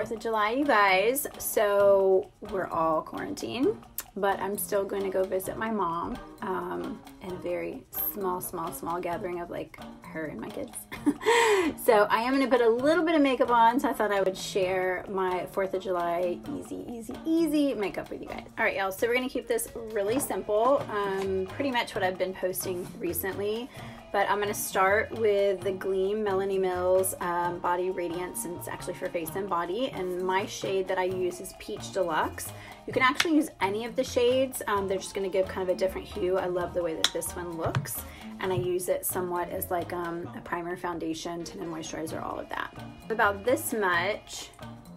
4th of July, you guys. So we're all quarantined, but I'm still going to go visit my mom um, in a very small, small, small gathering of like her and my kids. so I am going to put a little bit of makeup on. So I thought I would share my 4th of July easy, easy, easy makeup with you guys. All right, y'all. So we're going to keep this really simple. Um, pretty much what I've been posting recently but I'm gonna start with the Gleam Melanie Mills um, Body Radiance, and it's actually for face and body. And my shade that I use is Peach Deluxe. You can actually use any of the shades. Um, they're just gonna give kind of a different hue. I love the way that this one looks. And I use it somewhat as like um, a primer, foundation, tinted moisturizer, all of that. About this much,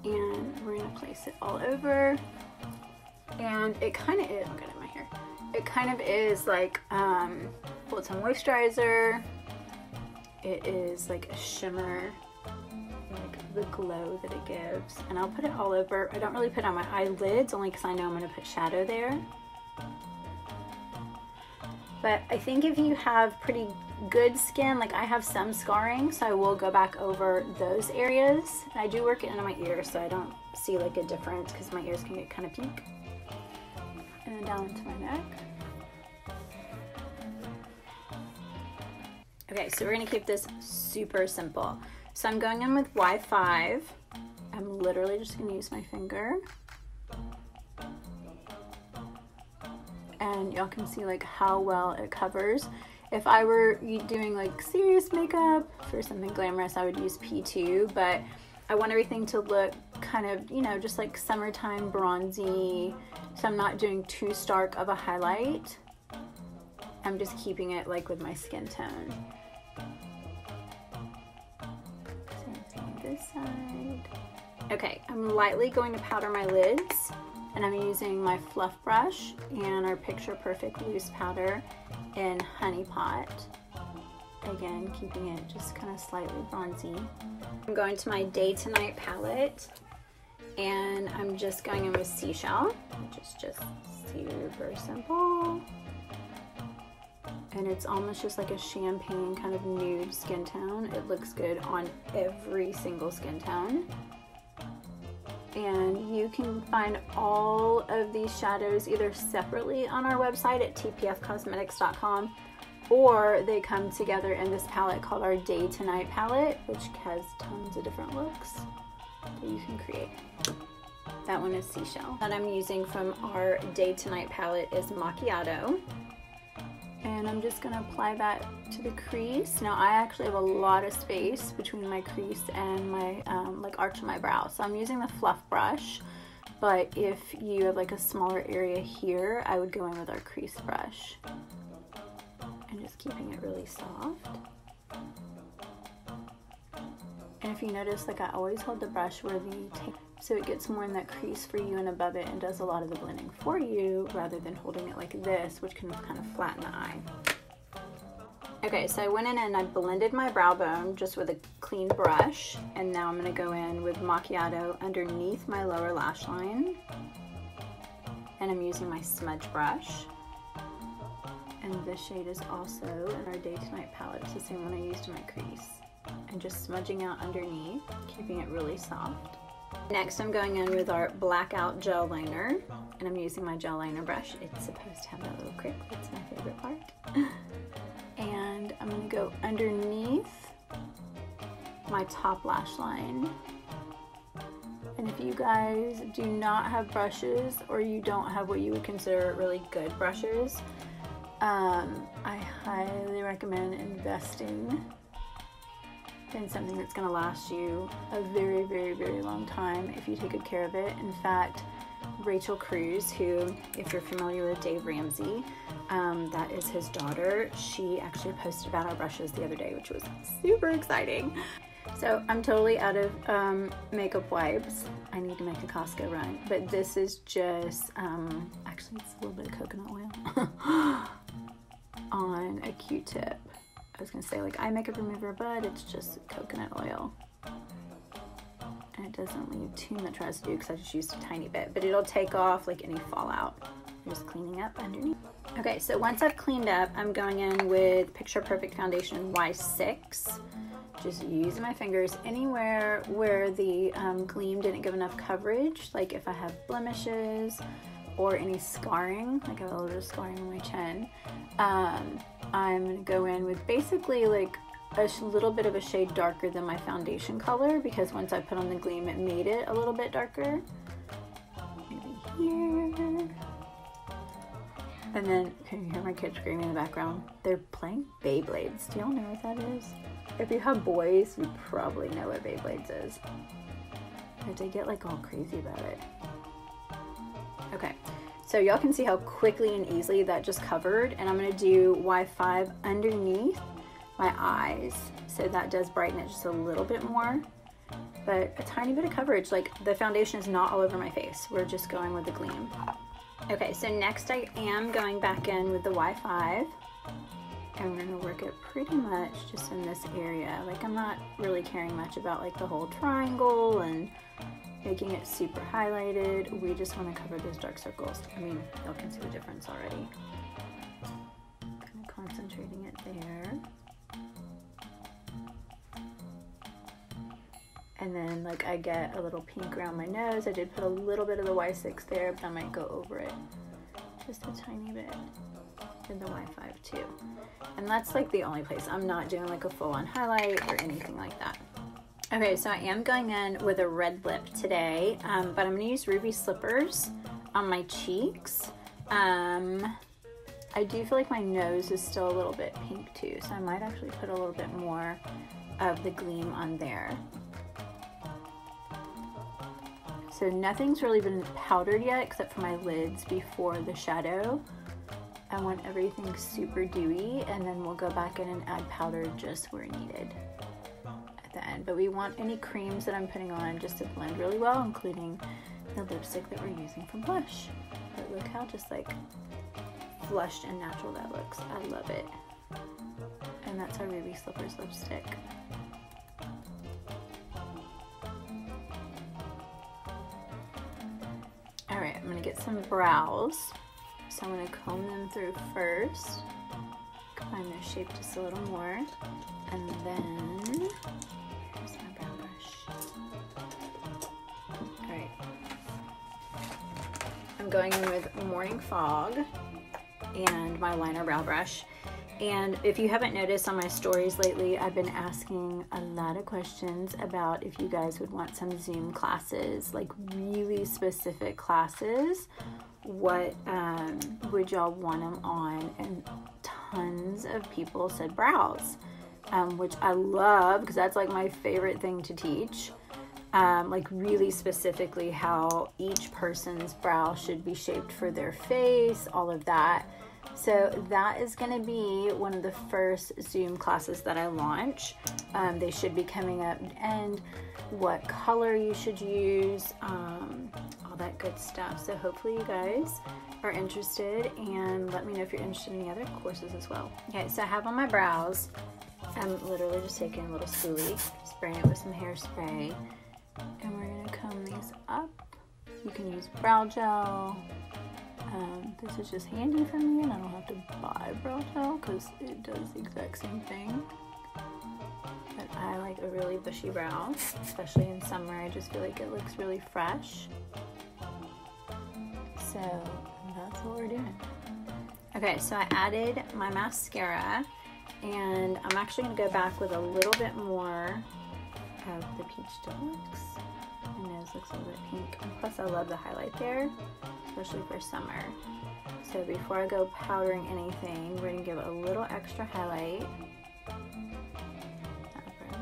and we're gonna place it all over. And it kind of is, at my hair. It kind of is like, um, well, it's a moisturizer. It is like a shimmer, like the glow that it gives. And I'll put it all over. I don't really put it on my eyelids only because I know I'm going to put shadow there. But I think if you have pretty good skin, like I have some scarring, so I will go back over those areas. I do work it into my ears, so I don't see like a difference because my ears can get kind of pink. And then down to my neck. Okay, so we're gonna keep this super simple. So I'm going in with Y5. I'm literally just gonna use my finger. And y'all can see like how well it covers. If I were doing like serious makeup for something glamorous, I would use P2, but I want everything to look kind of, you know, just like summertime bronzy. So I'm not doing too stark of a highlight. I'm just keeping it like with my skin tone. this side. Okay, I'm lightly going to powder my lids and I'm using my fluff brush and our Picture Perfect loose powder in Honey Pot. Again, keeping it just kind of slightly bronzy. I'm going to my Day to Night palette and I'm just going in with Seashell, which is just super simple and it's almost just like a champagne kind of nude skin tone. It looks good on every single skin tone. And you can find all of these shadows either separately on our website at tpfcosmetics.com or they come together in this palette called our Day to Night palette, which has tons of different looks that you can create. That one is Seashell. That I'm using from our Day to Night palette is Macchiato and I'm just gonna apply that to the crease. Now I actually have a lot of space between my crease and my um, like arch of my brow. So I'm using the fluff brush, but if you have like a smaller area here, I would go in with our crease brush just keeping it really soft. And if you notice, like I always hold the brush where the tape so it gets more in that crease for you and above it and does a lot of the blending for you rather than holding it like this, which can kind of flatten the eye. Okay, so I went in and I blended my brow bone just with a clean brush, and now I'm gonna go in with macchiato underneath my lower lash line. And I'm using my smudge brush. And this shade is also in our Day to Night palette. It's the same one I used in my crease. And just smudging out underneath, keeping it really soft. Next I'm going in with our blackout gel liner and I'm using my gel liner brush. It's supposed to have that little crick, that's my favorite part. and I'm gonna go underneath my top lash line. And if you guys do not have brushes or you don't have what you would consider really good brushes, um, I highly recommend investing in something that's going to last you a very, very, very long time if you take good care of it. In fact, Rachel Cruz, who, if you're familiar with Dave Ramsey, um, that is his daughter, she actually posted about our brushes the other day, which was super exciting. So I'm totally out of um, makeup wipes. I need to make a Costco run, but this is just, um, actually it's a little bit of coconut oil on a Q-tip. I was gonna say like eye makeup remover, but it's just coconut oil. And it doesn't leave too much residue because I just used a tiny bit, but it'll take off like any fallout. I'm just cleaning up underneath. Okay, so once I've cleaned up, I'm going in with Picture Perfect Foundation Y6 just using my fingers anywhere where the um, gleam didn't give enough coverage, like if I have blemishes or any scarring, like I have a little scarring on my chin, um, I'm gonna go in with basically like a little bit of a shade darker than my foundation color because once I put on the gleam it made it a little bit darker. Here. And then, can you hear my kids screaming in the background? They're playing Beyblades. Do y'all know what that is? If you have boys, you probably know what Beyblades is. But they get like all crazy about it. Okay, so y'all can see how quickly and easily that just covered. And I'm gonna do Y5 underneath my eyes. So that does brighten it just a little bit more. But a tiny bit of coverage, like the foundation is not all over my face. We're just going with the gleam. Okay, so next I am going back in with the Y5 and we're gonna work it pretty much just in this area. Like I'm not really caring much about like the whole triangle and making it super highlighted. We just wanna cover those dark circles. I mean, y'all can see the difference already. Of concentrating it there. And then like I get a little pink around my nose. I did put a little bit of the Y6 there, but I might go over it just a tiny bit in the Y5 too. And that's like the only place. I'm not doing like a full on highlight or anything like that. Okay, so I am going in with a red lip today, um, but I'm gonna use Ruby Slippers on my cheeks. Um, I do feel like my nose is still a little bit pink too, so I might actually put a little bit more of the gleam on there. So nothing's really been powdered yet except for my lids before the shadow. I want everything super dewy and then we'll go back in and add powder just where needed the end. But we want any creams that I'm putting on just to blend really well, including the lipstick that we're using from Blush. But look how just like flushed and natural that looks. I love it. And that's our Ruby Slippers lipstick. All right, I'm gonna get some brows. So I'm gonna comb them through first. Find their shape just a little more. And then, going in with Morning Fog and my liner brow brush. And if you haven't noticed on my stories lately, I've been asking a lot of questions about if you guys would want some Zoom classes, like really specific classes. What um, would y'all want them on? And tons of people said brows, um, which I love because that's like my favorite thing to teach. Um, like really specifically how each person's brow should be shaped for their face, all of that. So that is going to be one of the first Zoom classes that I launch. Um, they should be coming up and what color you should use, um, all that good stuff. So hopefully you guys are interested and let me know if you're interested in the other courses as well. Okay, so I have on my brows, I'm literally just taking a little spoolie, spraying it with some hairspray, and we're gonna comb these up. You can use brow gel, um, this is just handy for me and I don't have to buy brow gel because it does the exact same thing. But I like a really bushy brow, especially in summer. I just feel like it looks really fresh. So that's what we're doing. Okay, so I added my mascara and I'm actually gonna go back with a little bit more of the Peach Deluxe. My nose looks a little bit pink. Plus I love the highlight there especially for summer. So before I go powdering anything, we're gonna give a little extra highlight.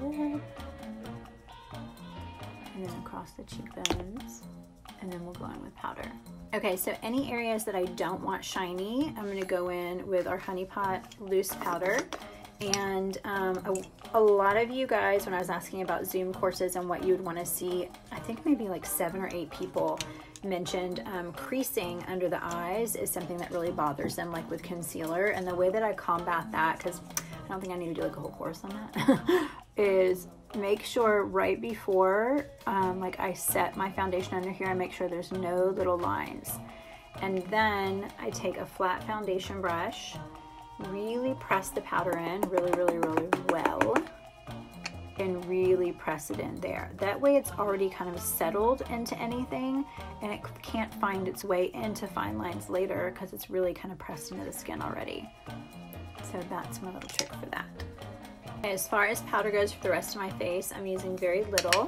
And then across the cheekbones. And then we'll go in with powder. Okay, so any areas that I don't want shiny, I'm gonna go in with our Honey Pot loose powder. And um, a, a, lot of you guys, when I was asking about Zoom courses and what you would want to see, I think maybe like seven or eight people mentioned um, creasing under the eyes is something that really bothers them like with concealer. And the way that I combat that because I don't think I need to do like a whole course on that is make sure right before um, like I set my foundation under here I make sure there's no little lines. And then I take a flat foundation brush really press the powder in really really really well and really press it in there. That way it's already kind of settled into anything and it can't find its way into fine lines later because it's really kind of pressed into the skin already. So that's my little trick for that. As far as powder goes for the rest of my face, I'm using very little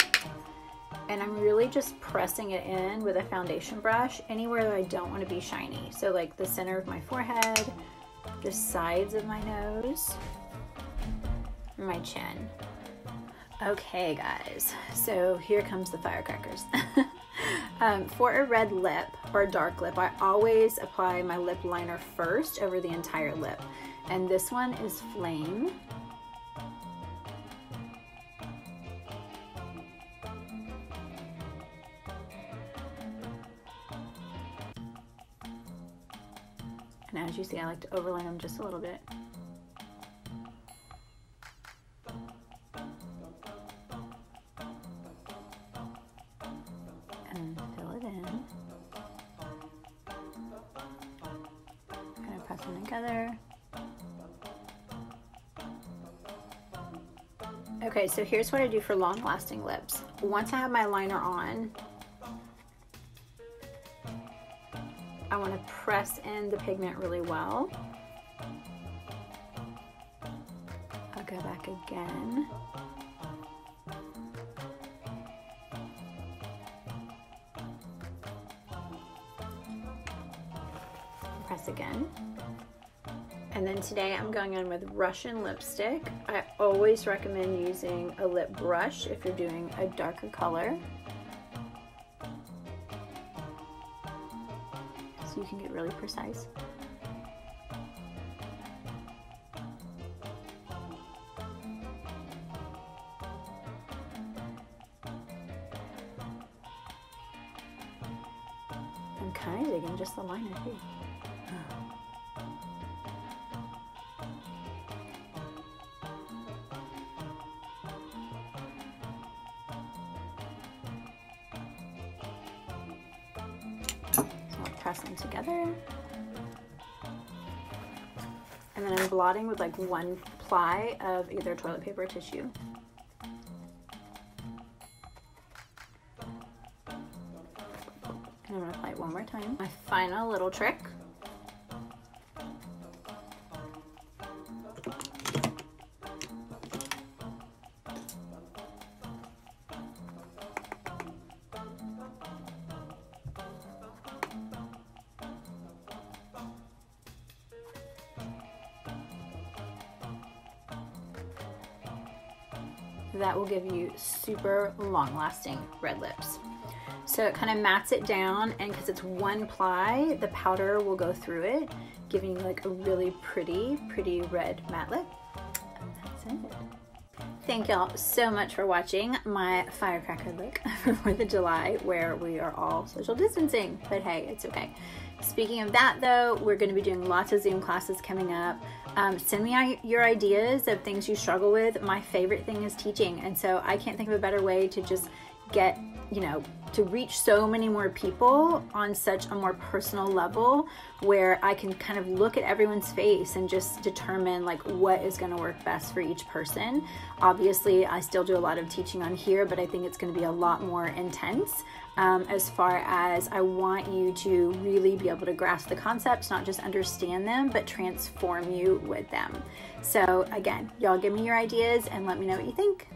and I'm really just pressing it in with a foundation brush anywhere that I don't want to be shiny. So like the center of my forehead, the sides of my nose, my chin. Okay guys, so here comes the firecrackers. um, for a red lip or a dark lip, I always apply my lip liner first over the entire lip. And this one is Flame. As you see, I like to overlay them just a little bit. And fill it in. Kind of press them together. Okay, so here's what I do for long lasting lips. Once I have my liner on, I want to press in the pigment really well. I'll go back again. Press again. And then today I'm going in with Russian lipstick. I always recommend using a lip brush if you're doing a darker color. Really precise. I'm kind of digging just the liner too. Blotting with like one ply of either toilet paper or tissue. And I'm gonna apply it one more time. My final little trick that will give you super long lasting red lips. So it kind of mats it down and because it's one ply, the powder will go through it, giving you like a really pretty, pretty red matte lip. And that's it. Thank y'all so much for watching my firecracker look for 4th of July where we are all social distancing, but hey, it's okay. Speaking of that though, we're gonna be doing lots of Zoom classes coming up. Um, send me your ideas of things you struggle with. My favorite thing is teaching, and so I can't think of a better way to just get, you know, to reach so many more people on such a more personal level where I can kind of look at everyone's face and just determine like what is going to work best for each person. Obviously, I still do a lot of teaching on here, but I think it's going to be a lot more intense um, as far as I want you to really be able to grasp the concepts, not just understand them, but transform you with them. So again, y'all give me your ideas and let me know what you think.